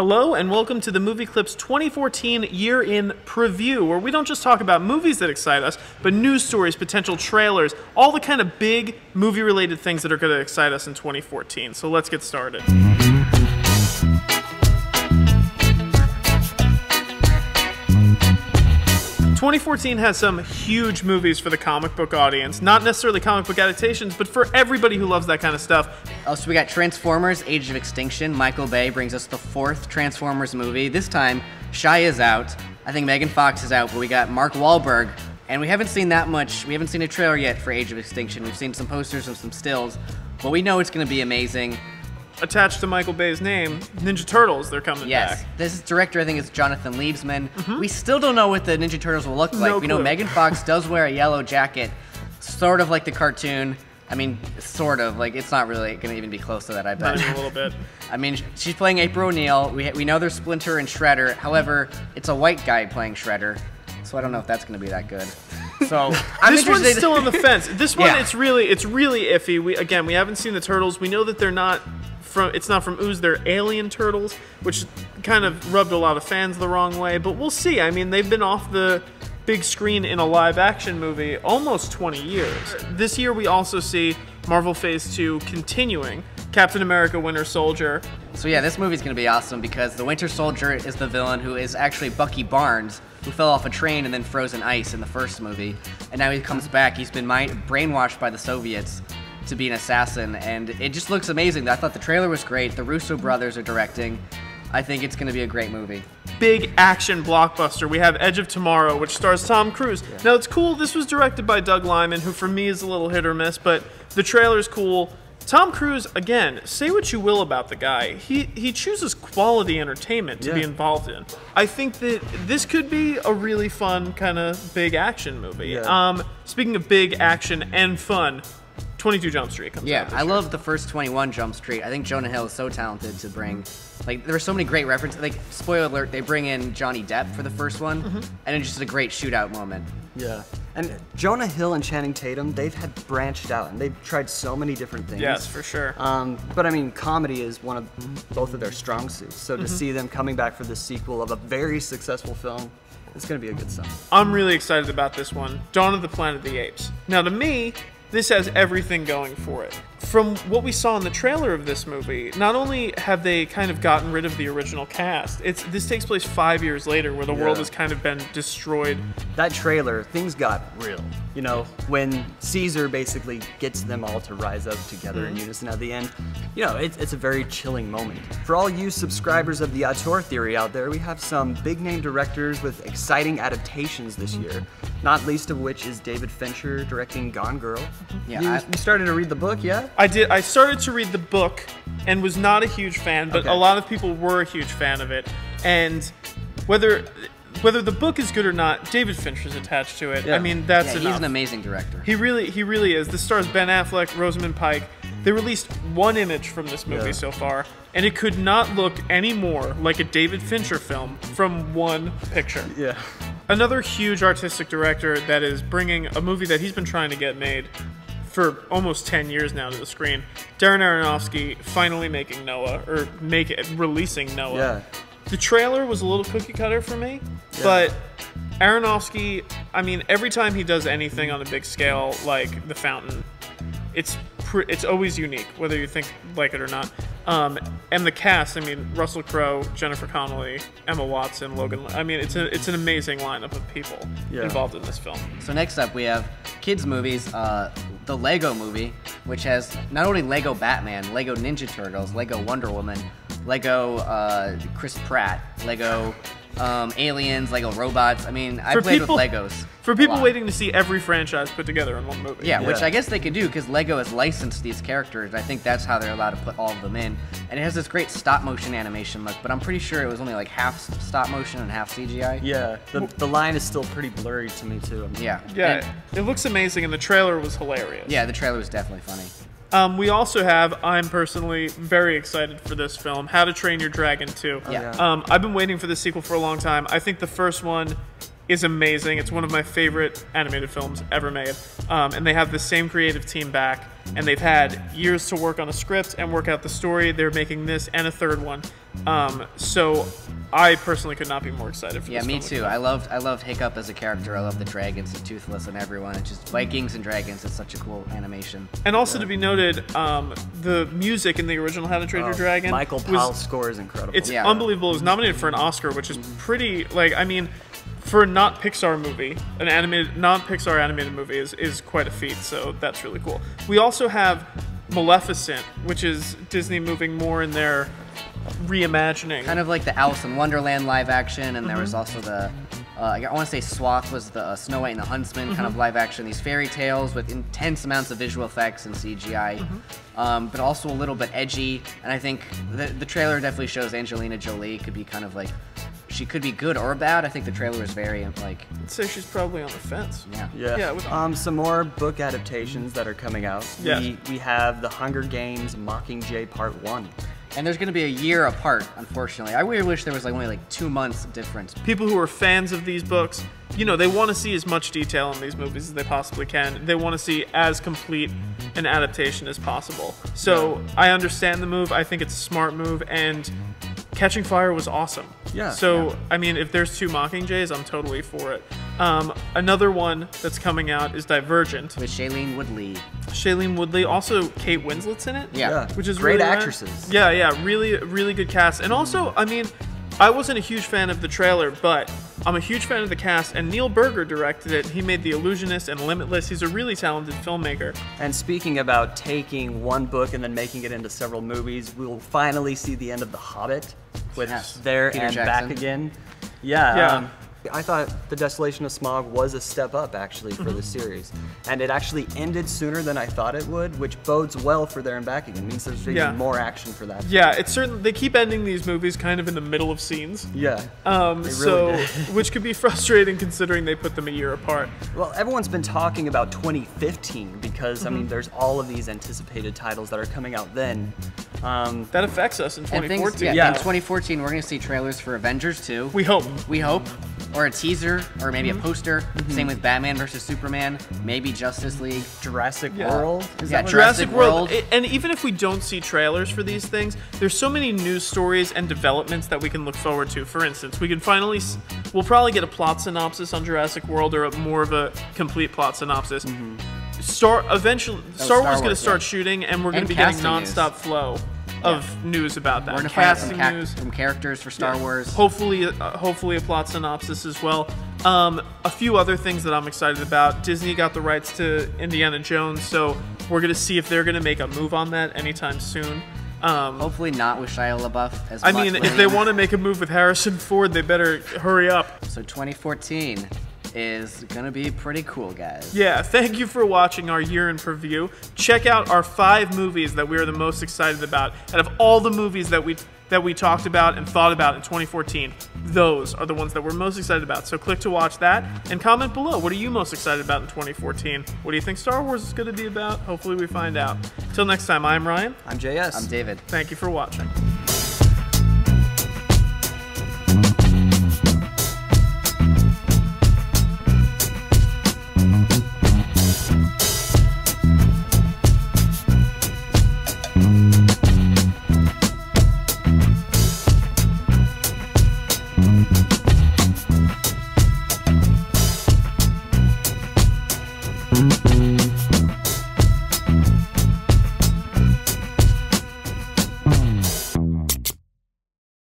Hello and welcome to the Movie Clips 2014 Year in Preview, where we don't just talk about movies that excite us, but news stories, potential trailers, all the kind of big movie related things that are going to excite us in 2014. So let's get started. 2014 has some huge movies for the comic book audience. Not necessarily comic book adaptations, but for everybody who loves that kind of stuff. Oh, so we got Transformers: Age of Extinction. Michael Bay brings us the fourth Transformers movie. This time, Shia is out. I think Megan Fox is out, but we got Mark Wahlberg, and we haven't seen that much. We haven't seen a trailer yet for Age of Extinction. We've seen some posters and some stills, but we know it's going to be amazing. Attached to Michael Bay's name, Ninja Turtles, they're coming Yes, back. this director I think is Jonathan Liebesman. Mm-hmm. We still don't know what the Ninja Turtles will look like. No we know. Megan Fox does wear a yellow jacket, sort of like the cartoon. I mean, sort of. Like it's not really going to even be close to that. I Not bet. even a little bit. I mean, she's playing April O'Neil. We, we know there's Splinter and Shredder. However, it's a white guy playing Shredder, so I don't know if that's going to be that good. So I'm this one's still on the fence. This one, Yeah. it's really, it's really iffy. We again, we haven't seen the turtles. We know that they're not from. It's not from Ooze. They're alien turtles, which kind of rubbed a lot of fans the wrong way. But we'll see. I mean, they've been off the big screen in a live-action movie almost 20 years. This year, we also see Marvel Phase Two continuing. Captain America: Winter Soldier. So yeah, this movie's gonna be awesome because the Winter Soldier is the villain who is actually Bucky Barnes, who fell off a train and then froze in ice in the first movie, and now he comes back. He's been mind- brainwashed by the Soviets to be an assassin, and it just looks amazing. I thought the trailer was great. The Russo brothers are directing. I think it's gonna be a great movie. big action blockbuster. We have Edge of Tomorrow, which stars Tom Cruise. Now it's cool. This was directed by Doug Liman, who for me is a little hit or miss, but the trailer's cool. Tom Cruise, again, say what you will about the guy. He he chooses quality entertainment to be involved in. I think that this could be a really fun kind of big action movie. Yeah. Um, speaking of big action and fun, 22 Jump Street comes Yeah, out. this I year. love the first 21 Jump Street. I think Jonah Hill is so talented to bring. Like, there were so many great references. Like, spoiler alert, they bring in Johnny Depp for the first one, Mm-hmm. and it's just a great shootout moment. Yeah. And Jonah Hill and Channing Tatum, they've had branched out and they've tried so many different things. Yes, for sure. Um, but I mean, comedy is one of both of their strong suits. So Mm-hmm. to see them coming back for the sequel of a very successful film, it's going to be a good sign. I'm really excited about this one Dawn of the Planet of the Apes. Now, to me, this has everything going for it. From what we saw in the trailer of this movie, not only have they kind of gotten rid of the original cast, it's this takes place five years later where the world has kind of been destroyed. That trailer, things got real. You know, when Caesar basically gets them all to rise up together Mm-hmm. in unison at the end, you know, it's, it's a very chilling moment. For all you subscribers of the Auteur Theory out there, we have some big name directors with exciting adaptations this Mm-hmm. year, not least of which is David Fincher directing Gone Girl. Yeah, you, I- you started to read the book, yeah? I did. I started to read the book and was not a huge fan, but Okay. a lot of people were a huge fan of it. And whether whether the book is good or not, David Fincher's attached to it. I mean, that's yeah, he's an amazing director. He really, he really is. This stars Ben Affleck, Rosamund Pike. They released one image from this movie Yeah. so far, and it could not look any more like a David Fincher film from one picture. Yeah. Another huge artistic director that is bringing a movie that he's been trying to get made for almost 10 years now to the screen. Darren Aronofsky finally making Noah, or make it, releasing Noah. Yeah. The trailer was a little cookie cutter for me, but Aronofsky, I mean, every time he does anything on a big scale like The Fountain, it's it's always unique, whether you think like it or not. Um, and the cast, I mean, Russell Crowe, Jennifer Connelly, Emma Watson, Logan. I mean, it's a it's an amazing lineup of people Yeah. involved in this film. So next up, we have kids movies. Uh, the Lego Movie, which has not only Lego Batman, Lego Ninja Turtles, Lego Wonder Woman, Lego uh, Chris Pratt, Lego um, Aliens, Lego Robots. I mean, I For played people- with Legos. For people lot. waiting to see every franchise put together in one movie. Yeah, which I guess they could do because Lego has licensed these characters. I think that's how they're allowed to put all of them in. And it has this great stop motion animation look, but I'm pretty sure it was only like half stop motion and half CGI. Yeah. The, the line is still pretty blurry to me, too. I mean, Yeah. Yeah, And- it looks amazing, and the trailer was hilarious. yeah, the trailer was definitely funny. Um, we also have, I'm personally very excited for this film, How to Train Your Dragon 2. Yeah. yeah. Um, I've been waiting for this sequel for a long time. I think the first one is amazing. It's one of my favorite animated films ever made. Um, and they have the same creative team back, and they've had years to work on a script and work out the story. They're making this and a third one. Um, so I personally could not be more excited for Yeah, this me too. I loved I loved Hiccup as a character. I love the dragons and Toothless and everyone. It's just Vikings and dragons. It's such a cool animation. And also to be noted, um, the music in the original How to Train Your Oh, Dragon Michael was- Powell's score is incredible. It's Yeah. unbelievable. It was nominated for an Oscar, which is pretty like I mean, for a not Pixar movie, an animated non Pixar animated movie is is quite a feat. So that's really cool. We also have Maleficent, which is Disney moving more in their reimagining. Kind of like the Alice in Wonderland live action, and there was Mm-hmm. also the. Uh, I want to say Swath was the uh, Snow White and the Huntsman kind Mm-hmm. of live action. These fairy tales with intense amounts of visual effects and CGI, Mm-hmm. um, but also a little bit edgy. And I think the, the trailer definitely shows Angelina Jolie could be kind of like, she could be good or bad. I think the trailer is very like, I'd say she's probably on the fence. yeah. Yeah. Yeah, with- um, some more book adaptations that are coming out. Yes. We, we have The Hunger Games Mockingjay Part 1. And there's going to be a year apart, unfortunately. I really wish there was like only like two months difference. People who are fans of these books, you know, they want to see as much detail in these movies as they possibly can. They want to see as complete an adaptation as possible. So I understand the move. I think it's a smart move, and Catching Fire was awesome. Yeah. So I mean, if there's two Mockingjays, I'm totally for it. Um, another one that's coming out is Divergent. With Shailene Woodley. Shailene Woodley, also Kate Winslet's in it. Yeah. Yeah. which is great really rad. actresses. Yeah, yeah, really, really good cast. And also, I mean, I wasn't a huge fan of the trailer, but I'm a huge fan of the cast. And Neil Burger directed it. He made The Illusionist and Limitless. He's a really talented filmmaker. And speaking about taking one book and then making it into several movies, we'll finally see the end of The Hobbit with Yes. there Peter and Jackson. back again. Yeah. Yeah. Um, I thought The Desolation of Smaug was a step up actually for Mm-hmm. the series. And it actually ended sooner than I thought it would, which bodes well for there and back again. It means there's even Yeah. more action for that. Yeah, it's certain they keep ending these movies kind of in the middle of scenes. Yeah. Um, They so, which could be frustrating considering they put them a year apart. Well, everyone's been talking about 2015 because, I mean, Mm-hmm. there's all of these anticipated titles that are coming out then. Um, That affects us in And things, 2014. yeah, Yeah. in 2014, we're going to see trailers for Avengers 2. We hope. We hope, or a teaser, or maybe Mm-hmm. a poster. Same with Batman versus Superman. Maybe Justice League. Jurassic Yeah. World? Is Yeah, that Jurassic Jurassic World, World. i- and even if we don't see trailers for these things, there's so many news stories and developments that we can look forward to. For instance, we can finally, s- we'll probably get a plot synopsis on Jurassic World or a, more of a complete plot synopsis. Star eventually, Star, Mm-hmm. Star Wars is going to start yeah. shooting, and we're going to be getting casting news. nonstop flow of news about that. We're to find some, ca- news. some characters for Star Yeah. Wars. Hopefully, uh, hopefully a plot synopsis as well. Um, a few other things that I'm excited about. Disney got the rights to Indiana Jones, so we're gonna see if they're gonna make a move on that anytime soon. Um, Hopefully not with Shia LaBeouf as I Mutt mean, if they want to make a move with Harrison Ford, they better hurry up. So 2014 is going to be pretty cool, guys. Yeah, thank you for watching our year in preview. Check out our five movies that we are the most excited about. Out of all the movies that we that we talked about and thought about in 2014, those are the ones that we're most excited about. So click to watch that and comment below. What are you most excited about in 2014? What do you think Star Wars is going to be about? Hopefully we find out. Till next time, I'm Ryan. I'm JS. I'm David. Thank you for watching.